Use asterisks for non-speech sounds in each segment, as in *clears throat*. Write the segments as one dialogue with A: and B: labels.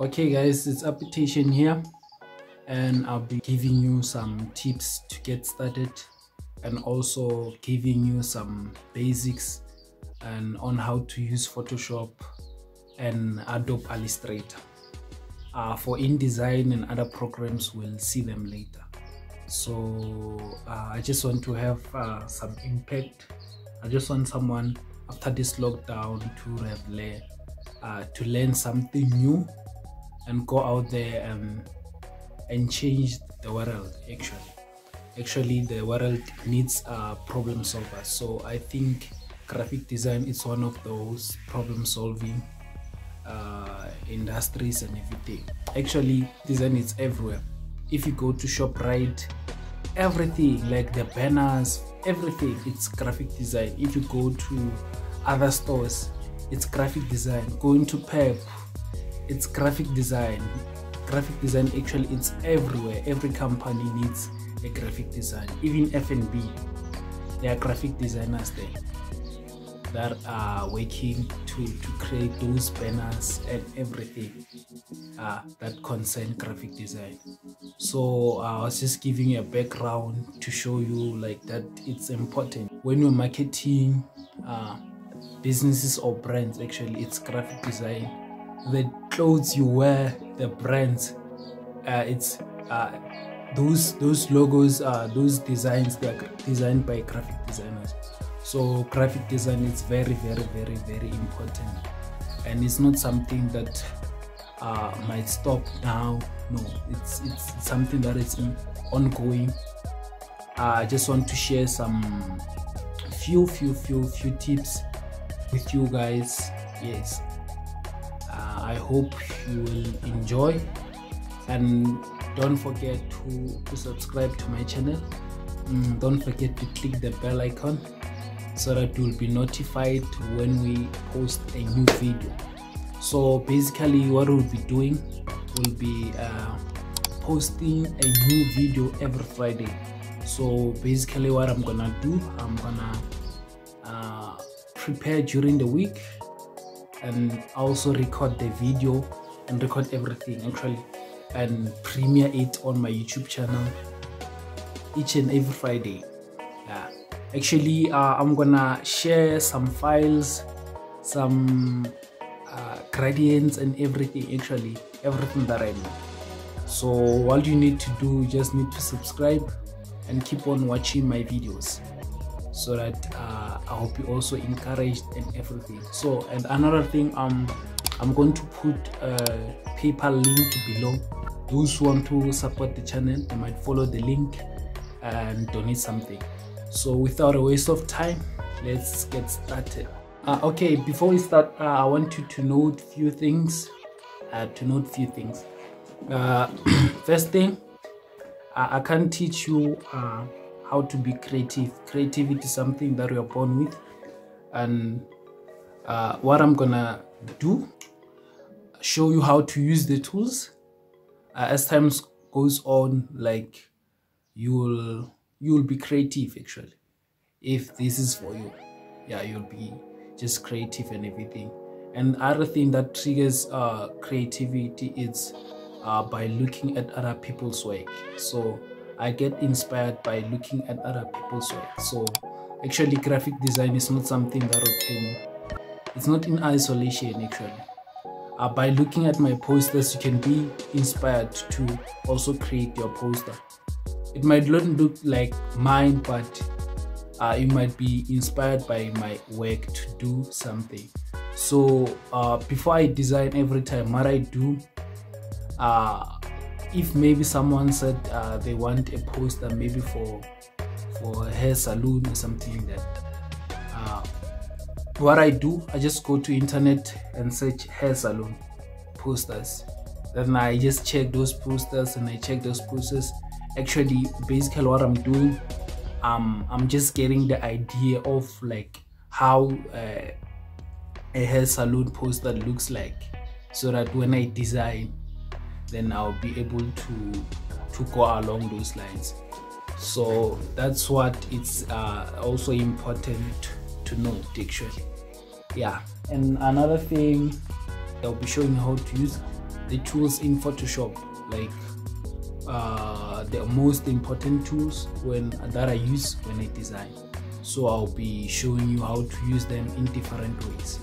A: okay guys it's Aphitation here and i'll be giving you some tips to get started and also giving you some basics and on how to use photoshop and adobe illustrator. Uh, for InDesign and other programs we'll see them later. So uh, i just want to have uh, some impact. I just want someone after this lockdown to have le- uh, to learn something new and go out there and and change the world actually. Actually the world needs a problem solvers so i think graphic design is one of those problem solving uh, industries and everything. Actually design is everywhere. If you go to shoprite everything like the banners everything it's graphic design. If you go to other stores it's graphic design. Going to pep it's graphic design. Graphic design actually it's everywhere. Every company needs a graphic design. Even fnb there are graphic designers there that are working to to create those banners and everything uh, that concern graphic design. So uh, i was just giving you a background to show you like that it's important. When you're marketing uh, businesses or brands actually it's graphic design. The clothes you wear, the brands, uh, it's uh, those those logos, uh, those designs, they are designed by graphic designers. So graphic design is very, very, very, very important, and it's not something that uh, might stop now. No, it's it's something that is ongoing. I just want to share some few, few, few, few tips with you guys. Yes, I hope you will enjoy and don't forget to, to subscribe to my channel. Mm, don't forget to click the bell icon so that you will be notified when we post a new video. So basically what we'll be doing will be uh, posting a new video every Friday. So basically what I'm gonna do, I'm gonna uh, prepare during the week and also record the video and record everything actually and premiere it on my youtube channel each and every friday yeah actually uh, i'm gonna share some files some uh, gradients and everything actually everything that i know so all you need to do you just need to subscribe and keep on watching my videos so that uh, I hope you also encouraged and everything. So and another thing, um, I'm going to put a PayPal link below. Those who want to support the channel, they might follow the link and donate something. So without a waste of time, let's get started. Uh, okay, before we start, uh, I want you to note few things. Uh, to note few things. Uh, *clears throat* first thing, I can't teach you uh, how to be creative creativity is something that we are born with and uh, what i'm gonna do show you how to use the tools as time goes on like you will you will be creative actually if this is for you yeah you'll be just creative and everything and other thing that triggers uh, creativity is uh, by looking at other people's work so I get inspired by looking at other people's work. So actually graphic design is not something that can, it's not in isolation actually. Uh, by looking at my posters, you can be inspired to also create your poster. It might not look like mine, but uh, you might be inspired by my work to do something. So uh, before I design every time, what I do, uh, if maybe someone said uh, they want a poster maybe for for a hair salon or something like that uh, what i do i just go to internet and search hair salon posters then i just check those posters and i check those posters actually basically what i'm doing um i'm just getting the idea of like how uh, a hair salon poster looks like so that when i design then i'll be able to to go along those lines. So that's what it's uh, also important to know actually. Yeah and another thing i'll be showing how to use the tools in photoshop like uh, the most important tools when that i use when i design. So i'll be showing you how to use them in different ways.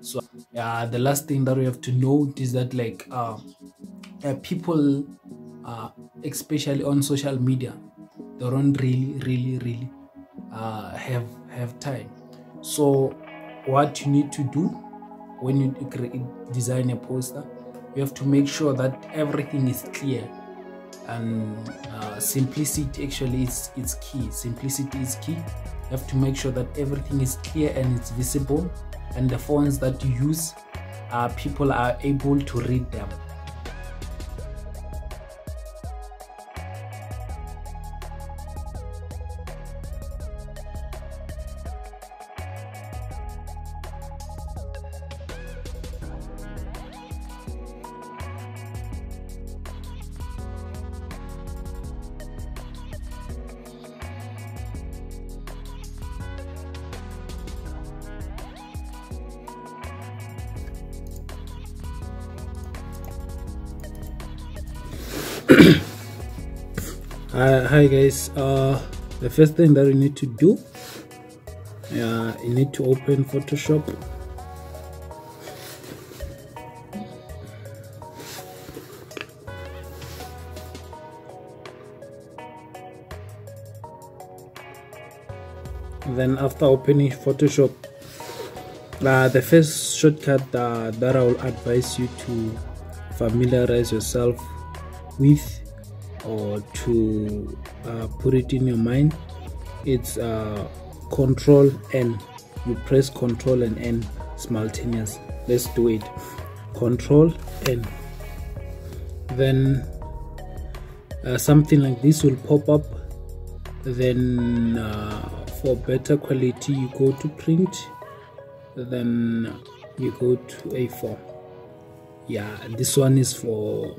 A: So uh, the last thing that we have to note is that like uh, uh people uh, especially on social media they don't really really really uh, have have time. So what you need to do when you design a poster you have to make sure that everything is clear and uh, simplicity actually is it's key. Simplicity is key. You have to make sure that everything is clear and it's visible. And the fonts that you use uh, people are able to read them first thing that you need to do uh, you need to open photoshop. Then after opening photoshop uh, the first shortcut uh, that i will advise you to familiarize yourself with or to uh, put it in your mind it's uh, control n. You press control and n simultaneous. Let's do it. Control n. Then uh, something like this will pop up. Then uh, for better quality you go to print. Then you go to a4 yeah this one is for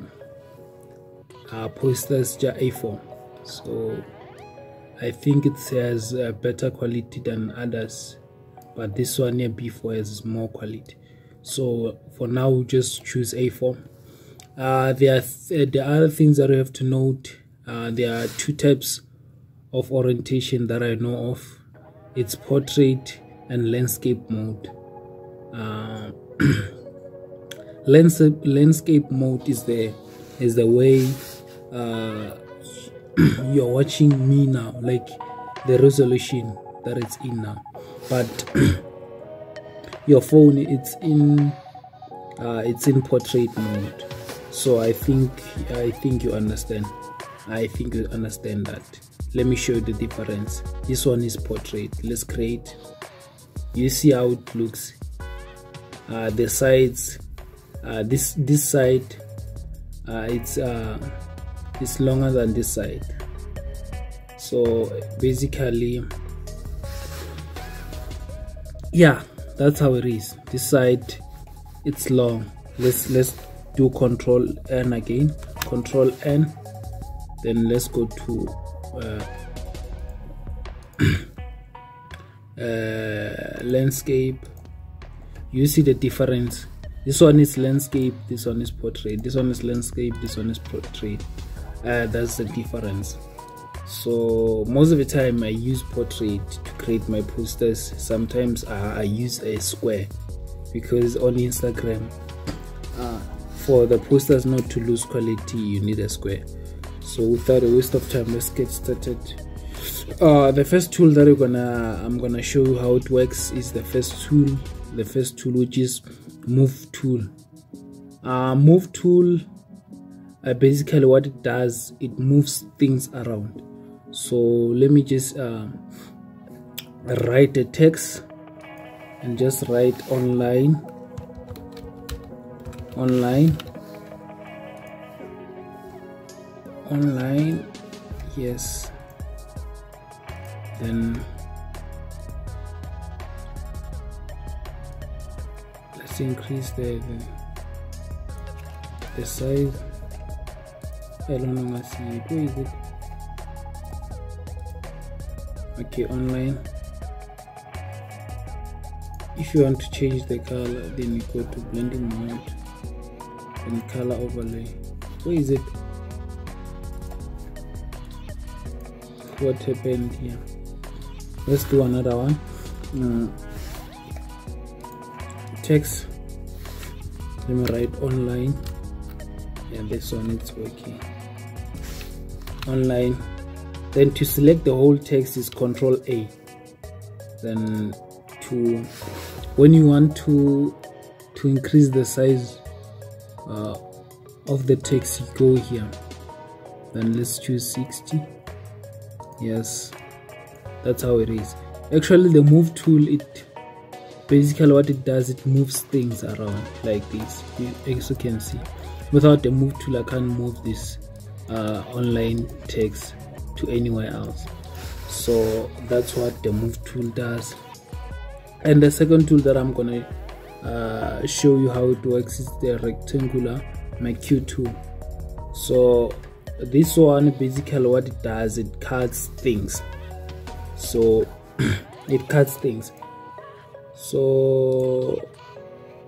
A: uh, posters A4 so I think it has a better quality than others but this one here B4 has more quality. So for now we'll just choose A4 uh, there are th the other things that you have to note uh, there are two types of orientation that I know of. It's portrait and landscape mode. Uh, *clears throat* landscape landscape mode is the is the way uh, *clears throat* you're watching me now like the resolution that it's in now. But *clears throat* your phone it's in uh, it's in portrait mode. So i think i think you understand. I think you understand that. Let me show you the difference. This one is portrait. Let's create. You see how it looks. Uh, the sides uh, this this side uh, it's is longer than this side. So basically yeah that's how it is. This side it's long. Let's let's do control n again. Control n then let's go to uh, *clears throat* uh, landscape. You see the difference? This one is landscape this one is portrait. This one is landscape this one is portrait uh, that's the difference. So most of the time i use portrait to create my posters. Sometimes uh, i use a square because on instagram uh, for the posters not to lose quality you need a square. So without a waste of time let's get started. Uh, the first tool that we're gonna i'm gonna show you how it works is the first tool the first tool which is move tool. Uh, move tool uh, basically what it does it moves things around. So let me just uh, write a text and just write online online online yes. Then let's increase the, the, the size I don't know see it where is it? Okay online. If you want to change the color then you go to blending mode and color overlay. Where is it? What happened here? Let's do another one. Mm. text. Let me write online. And this one it's working online then to select the whole text is control a. Then to when you want to to increase the size uh, of the text you go here. Then let's choose 60 yes that's how it is. Actually the move tool it basically what it does it moves things around like this. As you can see without the move tool i can't move this uh, online text to anywhere else. So that's what the move tool does. And the second tool that i'm gonna uh, show you how it works is the rectangular marquee tool. So this one basically what it does it cuts things. So *clears throat* it cuts things. So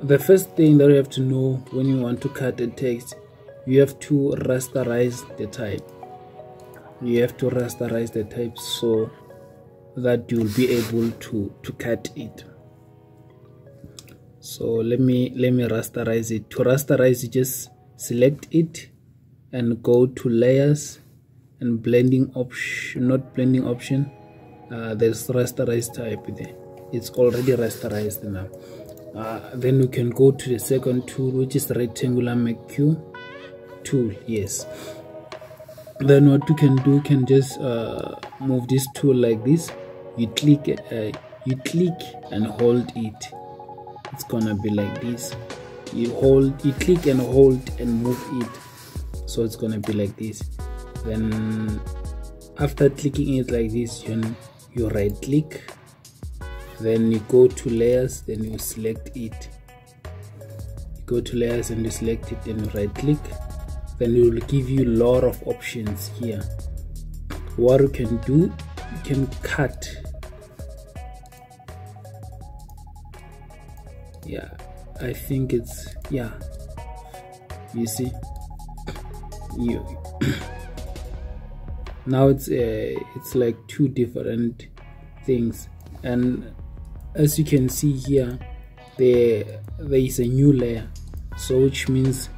A: the first thing that you have to know when you want to cut a text you have to rasterize the type. You have to rasterize the type so that you'll be able to to cut it. So let me let me rasterize it. To rasterize you just select it and go to layers and blending option not blending option. Uh, there's rasterize type there. It's already rasterized now. Uh, then you can go to the second tool which is rectangular make marquee tool yes. Then what you can do can just uh, move this tool like this. You click uh, you click and hold it. It's gonna be like this. You hold you click and hold and move it. So it's gonna be like this. Then after clicking it like this you, you right click. Then you go to layers then you select it. You go to layers and you select it then you right click then it will give you a lot of options here. What you can do you can cut. Yeah i think it's yeah. You see? You. *coughs* Now it's uh, it's like two different things. And as you can see here there there is a new layer. So which means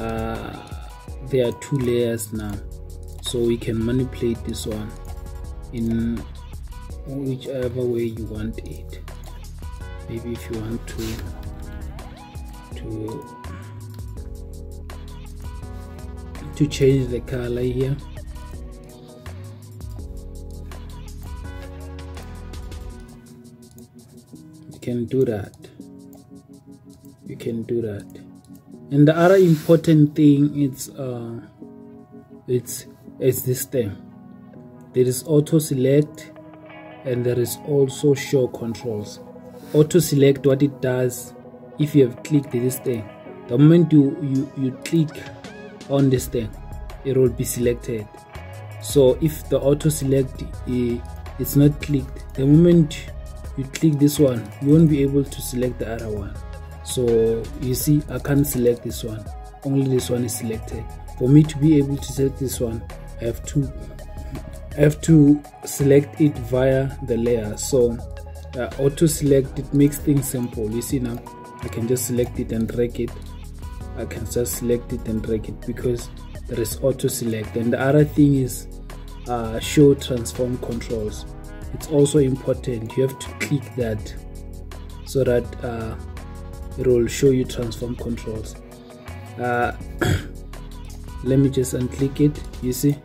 A: uh, there are two layers now. So we can manipulate this one in whichever way you want it. Maybe if you want to to to change the color here. You can do that. You can do that and the other important thing is uh, it's it's this thing. There is auto select and there is also show controls. Auto select what it does if you have clicked this thing the moment you you, you click on this thing it will be selected. So if the auto select is not clicked the moment you click this one you won't be able to select the other one so you see i can't select this one. Only this one is selected. For me to be able to select this one i have to I have to select it via the layer. So uh, auto select it makes things simple. You see now i can just select it and drag it. I can just select it and drag it because there is auto select. And the other thing is uh, show transform controls. It's also important. You have to click that so that uh, it will show you transform controls. Uh, *clears throat* let me just unclick it you see?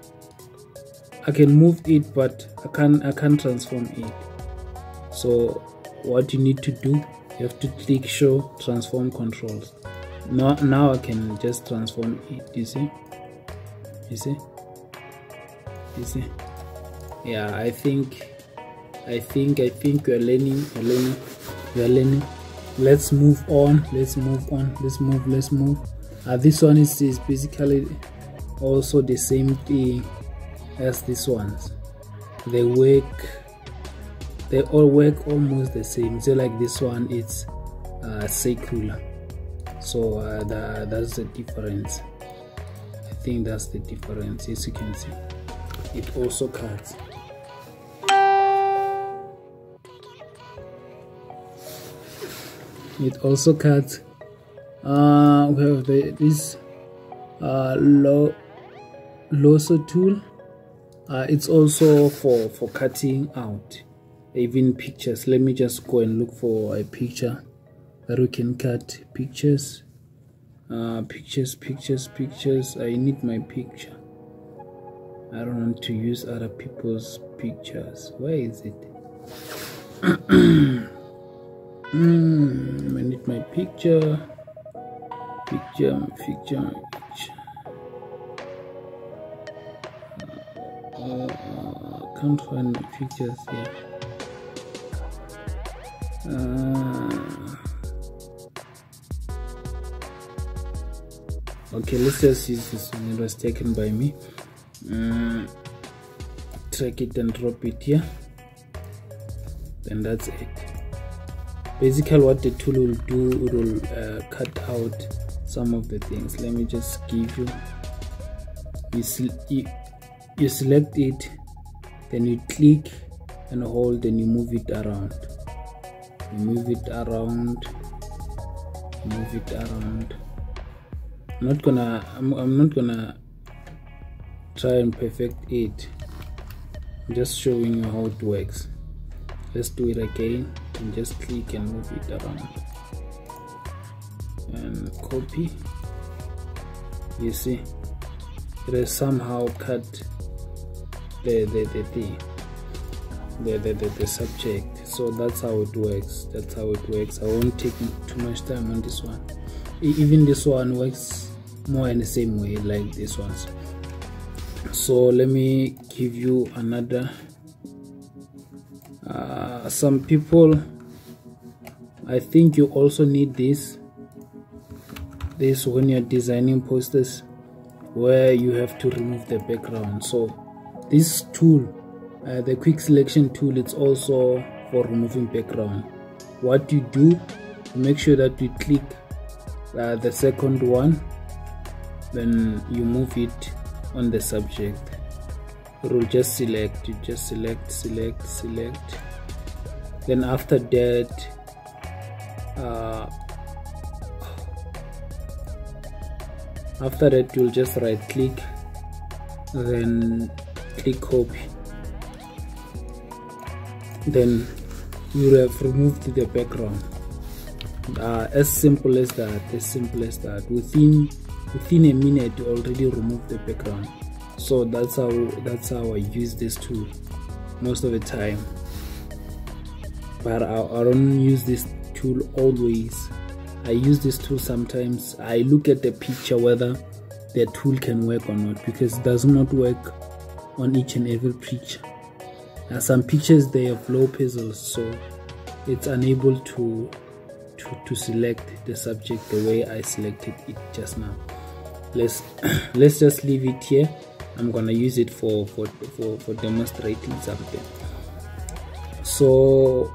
A: I can move it but I can't I can't transform it. So what you need to do you have to click show transform controls. Now now I can just transform it you see? You see? You see? Yeah I think I think I think you're learning you're learning you're learning let's move on let's move on let's move let's move. Uh, this one is, is basically also the same thing as this ones they work they all work almost the same. So like this one it's uh, circular. So uh, the, that's the difference. I think that's the difference as you can see. It also cuts it also cuts uh, we have the, this uh, low lasso tool uh, it's also for for cutting out even pictures. Let me just go and look for a picture that we can cut pictures. Uh, pictures pictures pictures. I need my picture. I don't want to use other people's pictures. Where is it *clears throat* mm, I need my picture. Picture picture picture. Uh, can't find my pictures here uh, okay let's just use this one. It was taken by me. Um, track it and drop it here. Then that's it basically what the tool will do it will uh, cut out some of the things. Let me just give you you, you, you select it then you click and hold and you move it around. You move it around move it around. I'm not gonna I'm, I'm not gonna try and perfect it. I'm just showing you how it works. Let's do it again and just click and move it around. And copy. You see it has somehow cut the the the, the the, the, the, subject. So that's how it works. That's how it works. I won't take too much time on this one. Even this one works more in the same way like this ones so let me give you another uh, some people I think you also need this this when you're designing posters where you have to remove the background. So this tool uh, the quick selection tool it's also for removing background. What you do make sure that you click uh, the second one then you move it on the subject. It will just select you just select select select. Then after that after that you'll just right click then click copy. Then you have removed the background. Uh, as simple as that as simple as that. Within within a minute you already remove the background. So that's how that's how i use this tool most of the time. But I, I don't use this tool always i use this tool sometimes. I look at the picture whether the tool can work or not because it does not work on each and every picture. Now some pictures they have low pixels so it's unable to to, to select the subject the way I selected it just now. Let's *clears throat* let's just leave it here. I'm gonna use it for for, for, for demonstrating something. So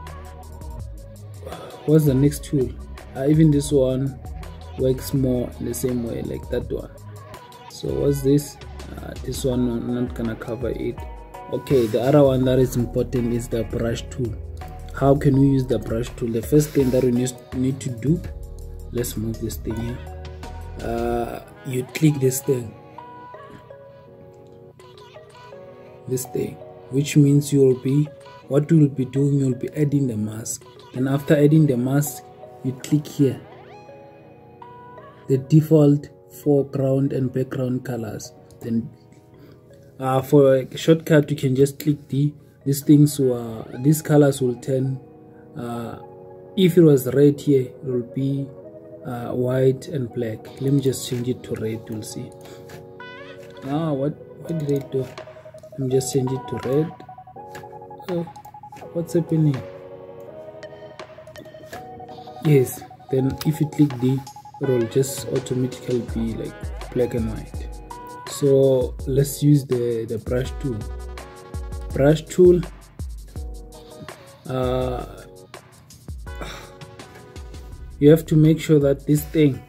A: what's the next tool even this one works more in the same way like that one. So what's this? Uh, this one I'm not gonna cover it. Okay the other one that is important is the brush tool. How can we use the brush tool? The first thing that we need, to do let's move this thing here. Uh, you click this thing. This thing which means you will be what you will be doing you'll be adding the mask. And after adding the mask you click here. The default foreground and background colors. Then uh, for a shortcut you can just click the these things were these colors will turn uh, if it was red here it will be uh, white and black. Let me just change it to red you'll see. Ah what what did I do? Let me just change it to red. Oh what's happening yes then if you click d it will just automatically be like black and white. So let's use the the brush tool. Brush tool uh, *sighs* you have to make sure that this thing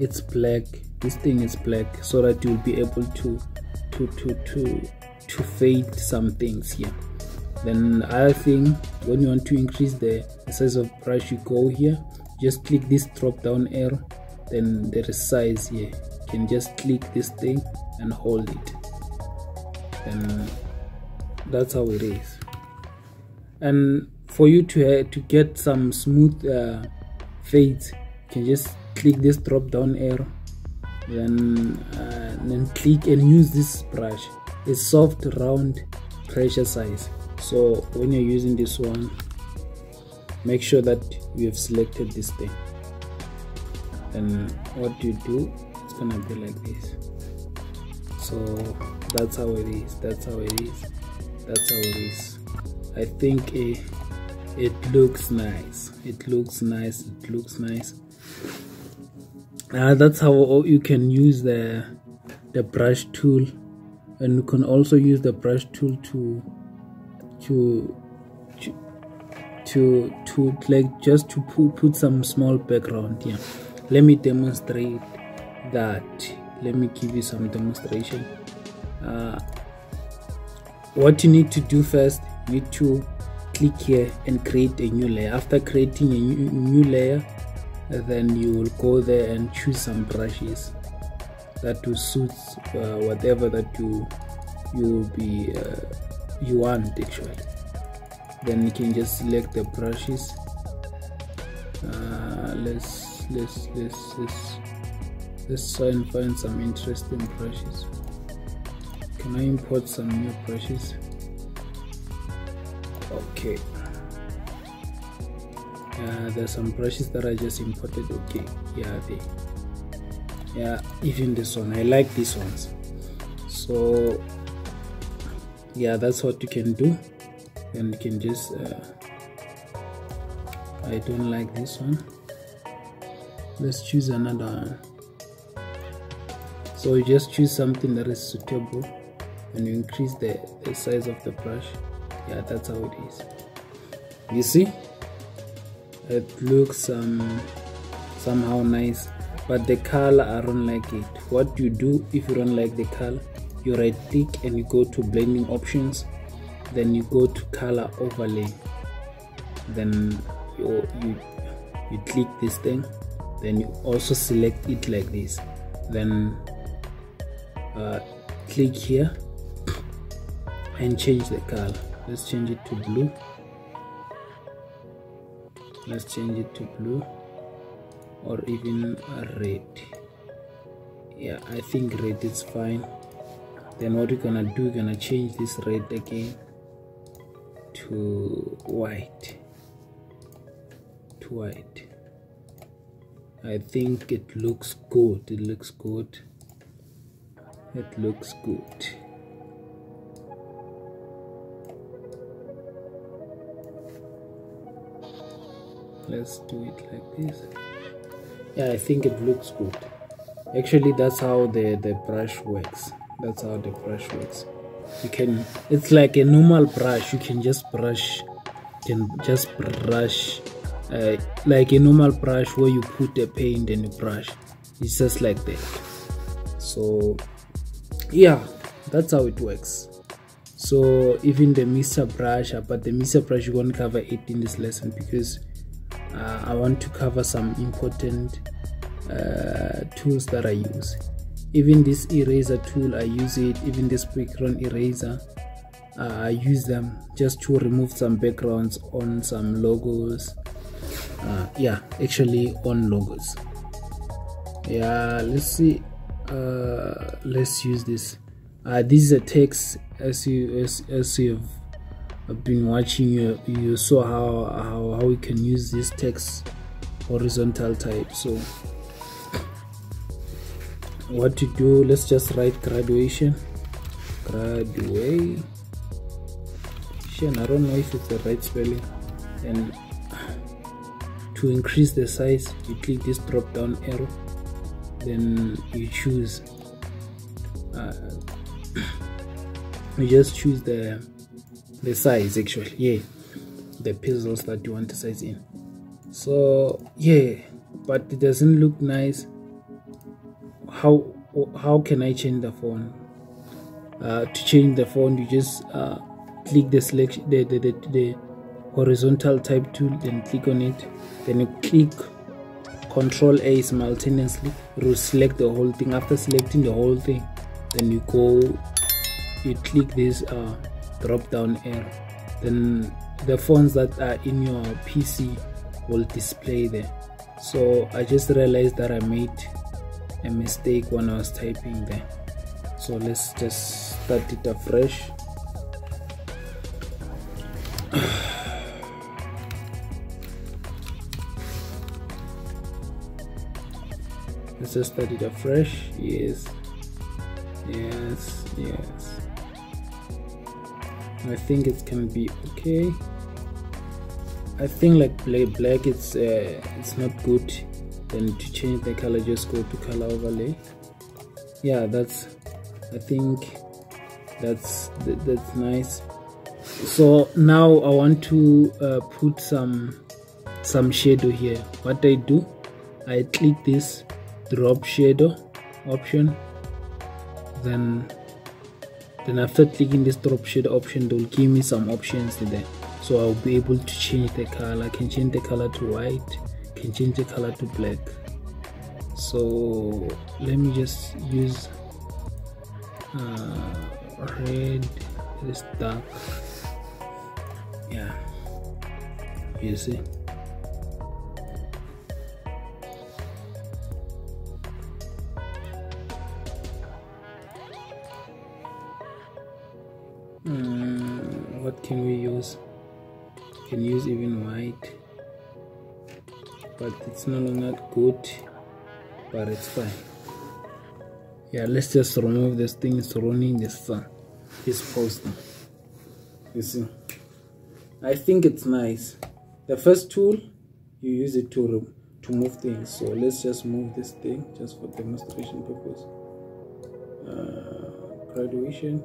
A: it's black this thing is black so that you'll be able to to to to to fade some things here then the other thing when you want to increase the, size of brush you go here. Just click this drop down arrow then there is size here. You can just click this thing and hold it. And that's how it is. And for you to uh, to get some smooth uh, fades you can just click this drop down arrow then uh, then click and use this brush. It's soft round pressure size so when you're using this one make sure that you have selected this thing. And what you do it's gonna be like this. So that's how it is that's how it is that's how it is. I think it, it looks nice it looks nice it looks nice. Uh, that's how you can use the the brush tool. And you can also use the brush tool to to to to, to like just to put, put some small background here let me demonstrate that. Let me give you some demonstration. Uh, what you need to do first you need to click here and create a new layer. After creating a new, layer then you will go there and choose some brushes that will suit uh, whatever that you you will be uh, you want actually. Then you can just select the brushes. Uh, let's let's let's let's let's try and find some interesting brushes. Can I import some new brushes? Okay. Uh, there's some brushes that I just imported. Okay yeah they yeah even this one. I like these ones. So yeah that's what you can do. And you can just uh, I don't like this one. Let's choose another one. So you just choose something that is suitable and you increase the, the size of the brush. Yeah that's how it is. You see? It looks um somehow nice but the color i don't like it. What do you do if you don't like the color you right click and you go to blending options then you go to color overlay. Then you you, you click this thing then you also select it like this. Then uh, click here and change the color. Let's change it to blue. Let's change it to blue or even red. Yeah i think red is fine then what we're gonna do? We're gonna change this red again to white. To white. I think it looks good. It looks good. It looks good. Let's do it like this. Yeah i think it looks good. Actually that's how the the brush works that's how the brush works. You can it's like a normal brush. You can just brush can just brush uh, like a normal brush where you put the paint and you brush. It's just like that. So yeah that's how it works. So even the mixer brush uh, but the mixer brush you won't cover it in this lesson because uh, I want to cover some important uh, tools that I use even this eraser tool I use it even this background eraser uh, I use them just to remove some backgrounds on some logos. Uh, yeah actually on logos. Yeah let's see uh, let's use this. Uh, this is a text as you as, as you've been watching you you saw how how, how we can use this text horizontal type. So what to do? Let's just write graduation. Graduation. I don't know if it's the right spelling. And to increase the size you click this drop down arrow. Then you choose uh, *coughs* you just choose the the size actually. Yeah. The pixels that you want to size in. So yeah. But it doesn't look nice how how can i change the font? Uh, to change the font you just uh, click the selection the, the, the, the horizontal type tool then click on it. Then you click control a simultaneously you select the whole thing. After selecting the whole thing then you go you click this uh, drop down arrow. Then the fonts that are in your pc will display there. So i just realized that i made a mistake when i was typing there. So let's just start it afresh. *sighs* Let's just start it afresh. Yes. Yes. Yes. I think it can be okay. I think like black, it's uh, it's not good then to change the color just go to color overlay. Yeah that's I think that's that's nice. So now I want to uh, put some some shadow here. What I do I click this drop shadow option. Then then after clicking this drop shadow option they'll give me some options there. So I'll be able to change the color. I can change the color to white can change the color to black so let me just use uh, red this dark. Yeah. You see? Mm, what can we use? Can use even white but it's no longer good but it's fine. Yeah let's just remove this thing it's running this uh, this poster you see? I think it's nice. The first tool you use it to to move things. So let's just move this thing just for demonstration purpose. Uh, graduation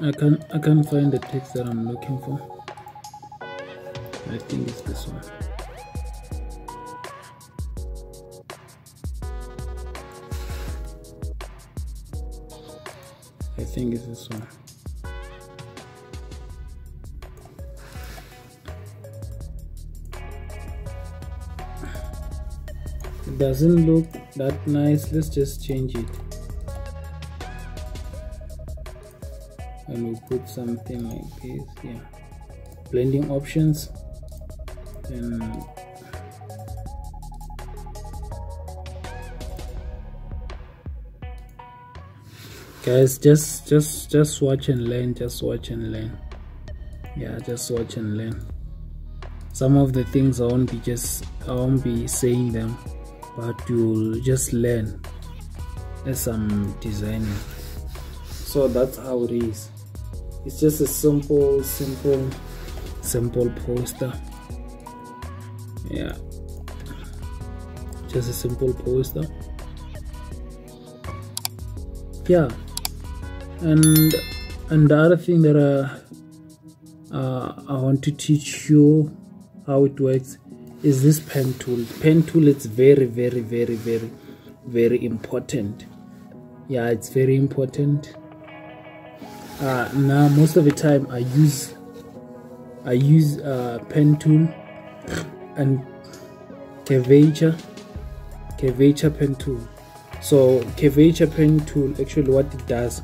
A: I can't I can't find the text that I'm looking for. I think it's this one. I think it's this one. It doesn't look that nice. Let's just change it. And we'll put something like this yeah. Blending options. And guys just just just watch and learn just watch and learn. Yeah just watch and learn. Some of the things i won't be just i won't be saying them but you'll just learn. As i'm designing. So that's how it is it's just a simple simple simple poster. Yeah. Just a simple poster. Yeah. And and the other thing that uh, uh, I want to teach you how it works is this pen tool. Pen tool it's very very very very very important. Yeah it's very important uh, now most of the time I use I use uh, pen tool and curvature curvature pen tool. So curvature pen tool actually what it does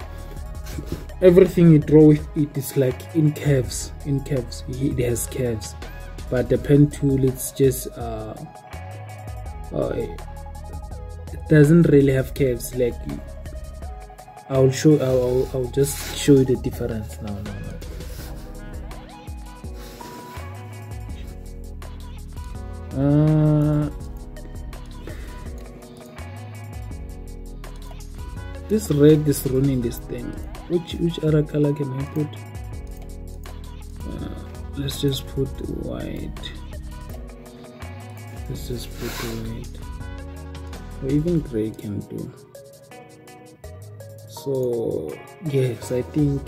A: everything you draw with it is like in curves in curves. It has curves. But the pen tool it's just uh, uh, it doesn't really have curves. Like I'll show I'll, I'll just show you the difference now. Uh, this red is ruining this thing. Which which other color can i put? Uh, let's just put white. Let's just put white. Or even gray can do so yes i think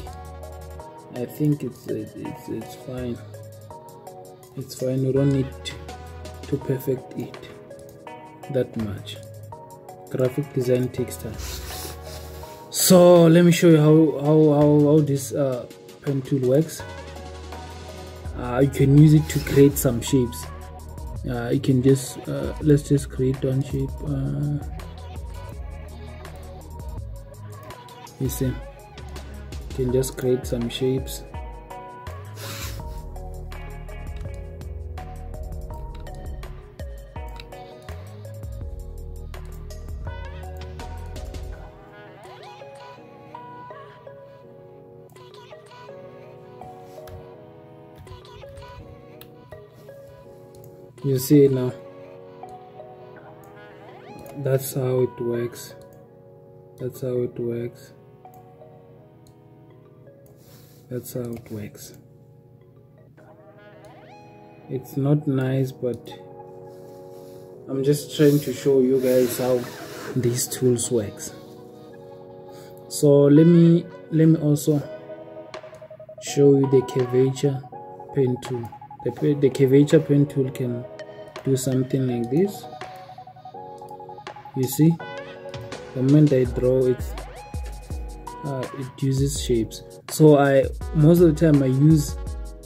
A: i think it's it's it's fine. It's fine. You don't need to perfect it that much. Graphic design takes time. So let me show you how how how, how this uh, pen tool works. Uh, you can use it to create some shapes. Uh, you can just uh, let's just create one shape you see you can just create some shapes. You see now that's how it works. That's how it works that's how it works. It's not nice but I'm just trying to show you guys how these tools works. So let me let me also show you the curvature pen tool. The, the curvature pen tool can do something like this. You see the moment I draw it uh, it uses shapes. So I most of the time I use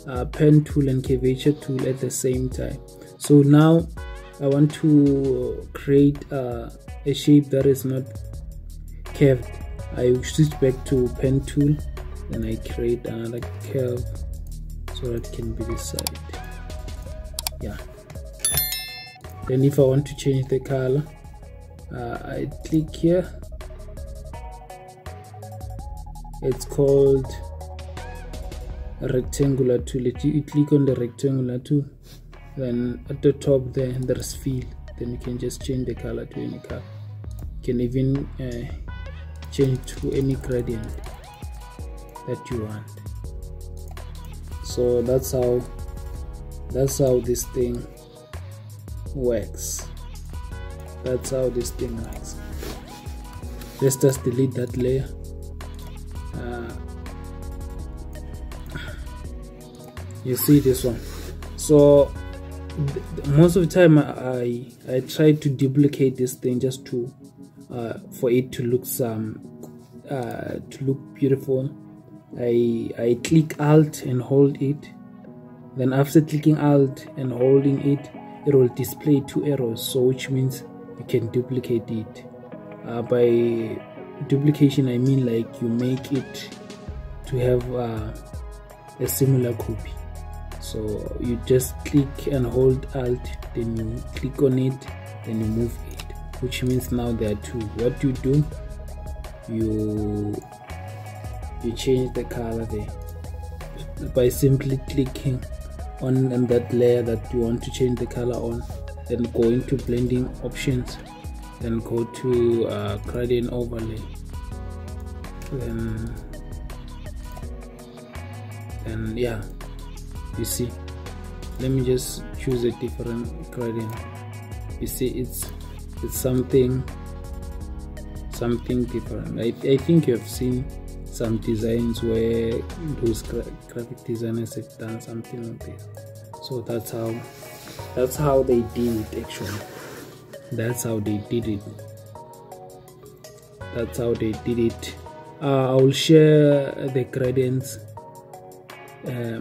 A: uh, pen tool and curvature tool at the same time. So now I want to create uh, a shape that is not curved. I switch back to pen tool and I create another curve so that can be this side. Yeah. Then if I want to change the color uh, I click here it's called rectangular tool you click on the rectangular tool then at the top there there's fill. Then you can just change the color to any color. You can even uh, change to any gradient that you want. So that's how that's how this thing works. That's how this thing works. Let's just delete that layer you see this one. So most of the time I I try to duplicate this thing just to uh, for it to look some uh, to look beautiful. I I click alt and hold it. Then after clicking alt and holding it it will display two arrows so which means you can duplicate it. Uh, by duplication I mean like you make it to have uh, a similar copy so you just click and hold alt then you click on it then you move it which means now there are two. What you do you you change the color there by simply clicking on that layer that you want to change the color on then go into blending options then go to uh, gradient overlay then then yeah you see let me just choose a different gradient. You see it's it's something something different. I, I think you have seen some designs where those graphic designers have done something like this. So that's how that's how they did it actually. That's how they did it. That's how they did it. Uh, i will share the gradients uh,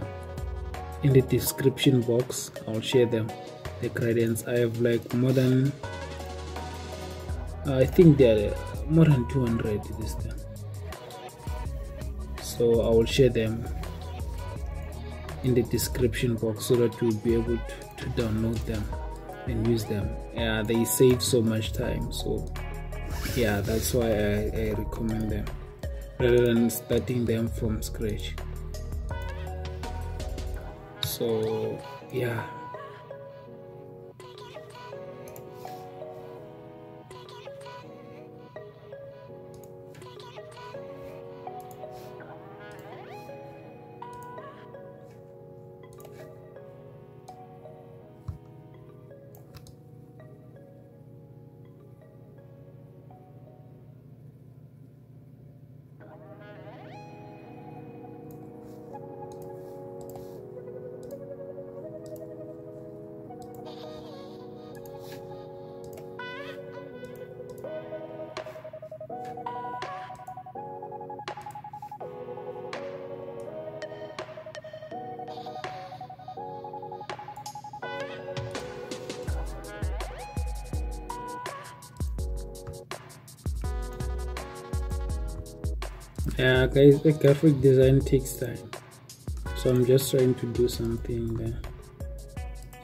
A: in the description box. I'll share them the gradients. I have like more than i think there are uh, more than 200 this time. So i will share them in the description box so that you'll be able to, to download them and use them. Yeah they save so much time so yeah that's why I, I recommend them rather than starting them from scratch so yeah yeah guys the graphic design takes time. So i'm just trying to do something there.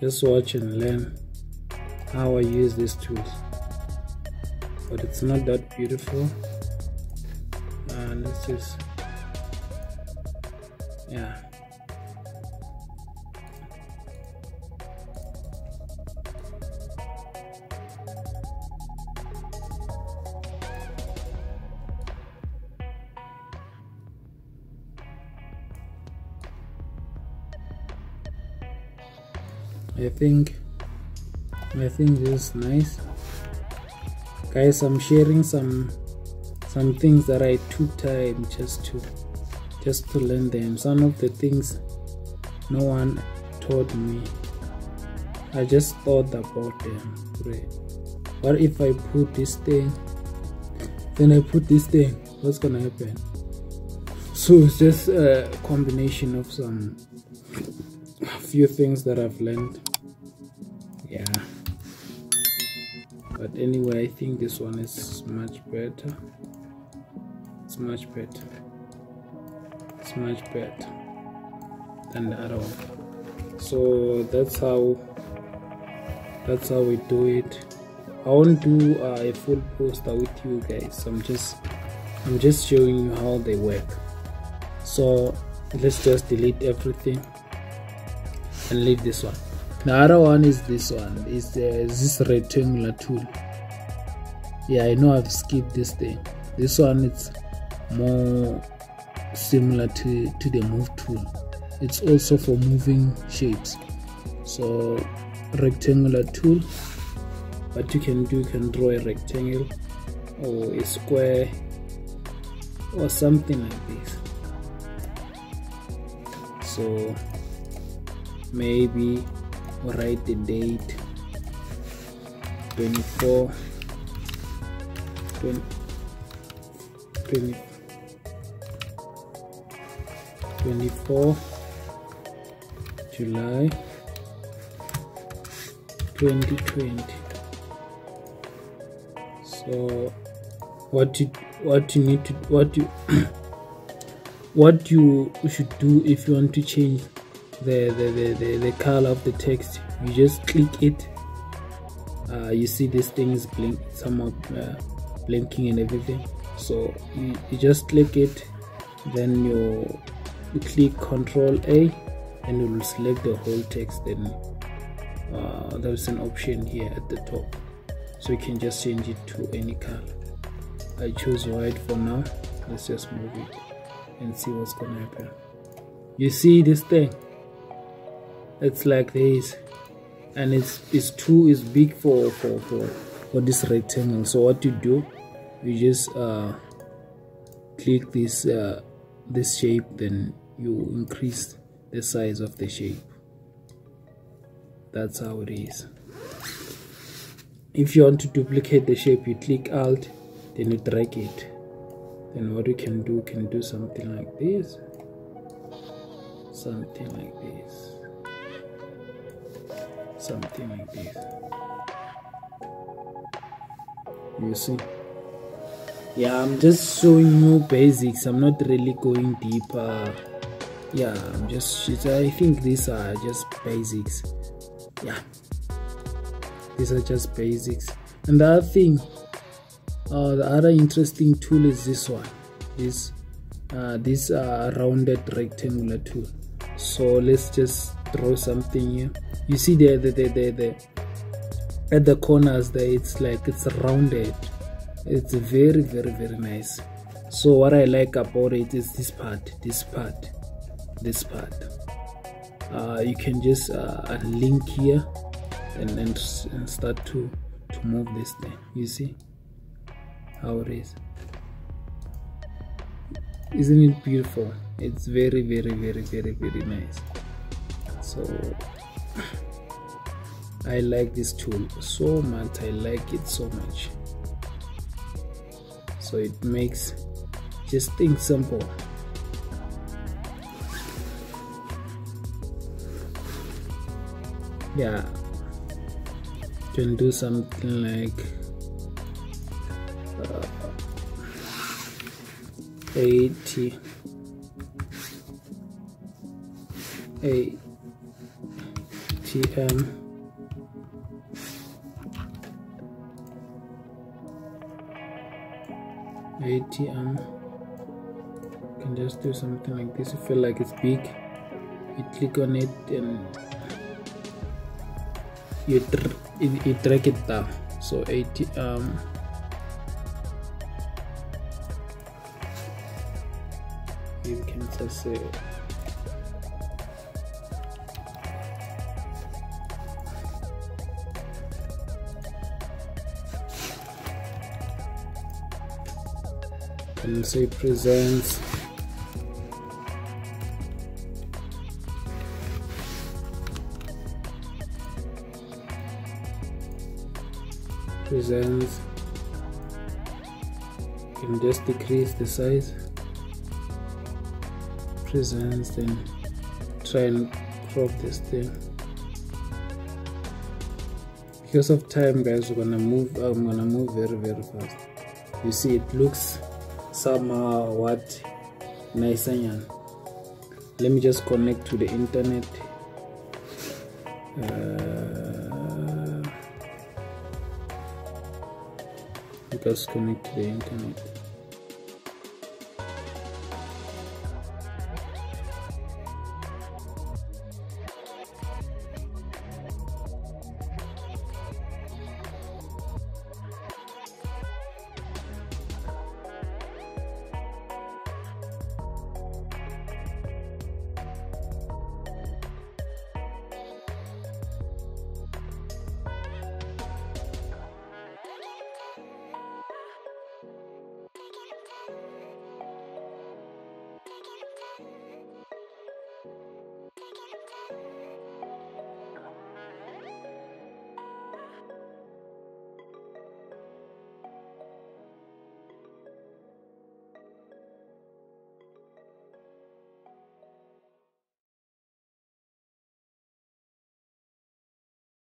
A: Just watch and learn how i use these tools. But it's not that beautiful. Uh, let's just yeah think I think this is nice. Guys I'm sharing some some things that I took time just to just to learn them. Some of the things no one taught me. I just thought about them. Right what if I put this thing? Then I put this thing. What's gonna happen? So it's just a combination of some few things that I've learned anyway I think this one is much better. It's much better. It's much better than the other one. So that's how that's how we do it. I won't do uh, a full poster with you guys. I'm just I'm just showing you how they work. So let's just delete everything and leave this one. The other one is this one. Is uh, this rectangular tool yeah i know i've skipped this thing. This one it's more similar to to the move tool. It's also for moving shapes. So rectangular tool what you can do you can draw a rectangle or a square or something like this. So maybe write the date 24 20, 20 24 July 2020 so what you what you need to what you *coughs* what you should do if you want to change the, the, the, the, the color of the text you just click it. Uh, you see these things blink somewhat uh, blinking and everything. So you, you just click it then you, you click control a and you will select the whole text then uh, there's an option here at the top. So you can just change it to any color. I choose white for now. Let's just move it and see what's gonna happen. You see this thing? It's like this. And it's it's too is big for for for for this rectangle. So what you do you just uh click this uh this shape then you increase the size of the shape. That's how it is. If you want to duplicate the shape you click alt then you drag it. Then what you can do can do something like this. Something like this. Something like this. You see yeah i'm just showing you basics. I'm not really going deeper. Yeah i'm just i think these are just basics. Yeah. These are just basics. And the other thing uh, the other interesting tool is this one this uh, this uh, rounded rectangular tool. So let's just draw something here. You see there the, the, the, the at the corners there it's like it's rounded it's very very very nice. So what i like about it is this part this part this part. Uh, you can just uh, link here and, and, and start to to move this thing. You see how it is? Isn't it beautiful? It's very very very very very nice. So *laughs* I like this tool so much. I like it so much so it makes just things simple. Yeah. You can do something like uh, 80 ATM ATM you can just do something like this you feel like it's big. You click on it and you, you drag it down. So ATM um, you can just say and say presents. Presents. Can just decrease the size. Presents then. Try and crop this thing. Because of time guys we're gonna move i'm gonna move very very fast. You see it looks somehow what nice let me just connect to the internet. Uh, just connect to the internet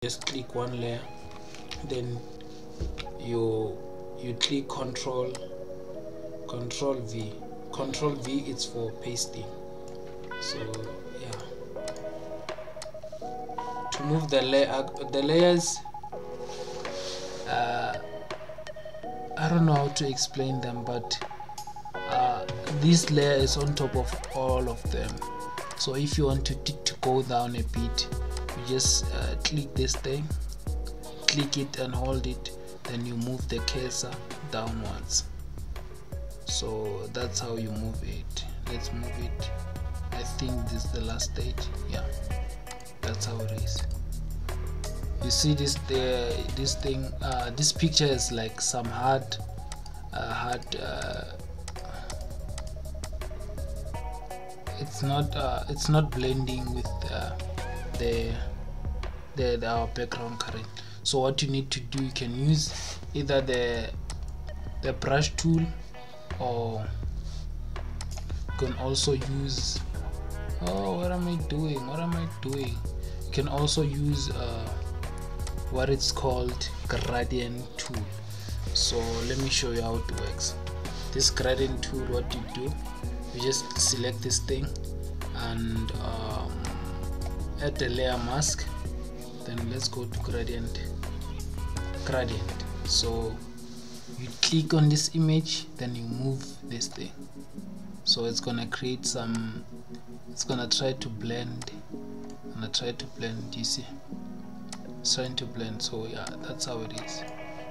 A: just click one layer then you you click control control V. Control V it's for pasting. So yeah. To move the layer the layers uh, I don't know how to explain them but uh, this layer is on top of all of them. So if you want to, to go down a bit you just uh, click this thing click it and hold it then you move the cursor downwards. So that's how you move it. Let's move it. I think this is the last stage. Yeah that's how it is. You see this the this thing uh, this picture is like some hard uh, hard uh, it's not uh, it's not blending with uh, the the, the our background current. So what you need to do you can use either the the brush tool or you can also use oh what am I doing? What am I doing? You can also use uh, what it's called gradient tool. So let me show you how it works. This gradient tool what you do you just select this thing and um, add the layer mask then let's go to gradient. Gradient. So you click on this image then you move this thing. So it's gonna create some it's gonna try to blend gonna try to blend you see? It's trying to blend so yeah that's how it is.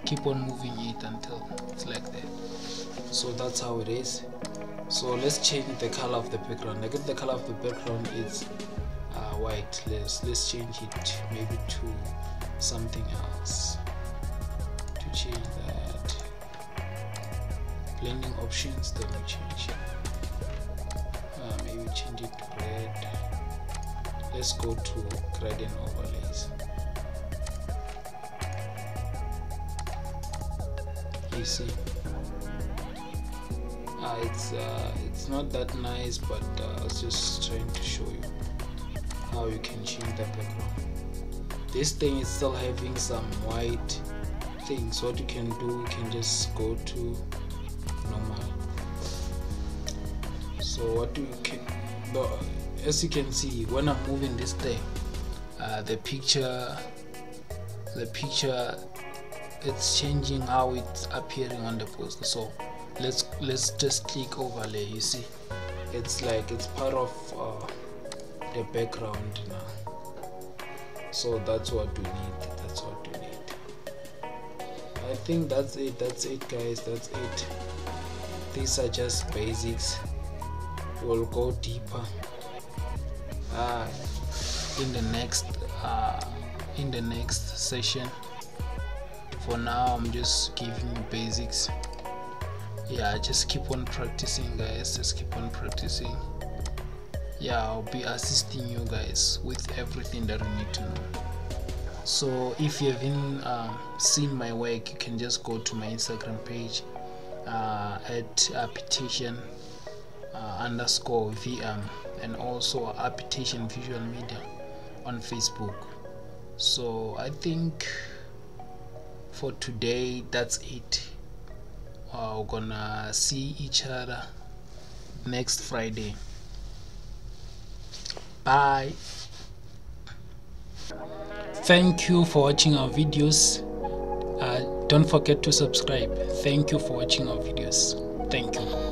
A: Keep on moving it until it's like that. So that's how it is. So let's change the color of the background. Like if the color of the background is white let's let's change it maybe to something else. To change that blending options then we change uh, maybe change it to red. Let's go to gradient overlays. You see uh, it's uh, it's not that nice but uh, I was just trying to show you how you can change the background. This thing is still having some white things. What you can do you can just go to normal. So what do you can but as you can see when i'm moving this thing uh, the picture the picture it's changing how it's appearing on the poster. So let's let's just click overlay you see. It's like it's part of uh, the background now so that's what we need that's what we need. I think that's it that's it guys that's it. These are just basics. We'll go deeper uh, in the next uh, in the next session. For now i'm just giving you basics. Yeah just keep on practicing guys just keep on practicing yeah i'll be assisting you guys with everything that you need to know. So if you haven't uh, seen my work you can just go to my instagram page uh, at Aphitation uh, underscore vm and also Aphitation visual media on facebook. So i think for today that's it. Uh, we're gonna see each other next friday bye. Thank you for watching our videos. Uh, don't forget to subscribe. Thank you for watching our videos. Thank you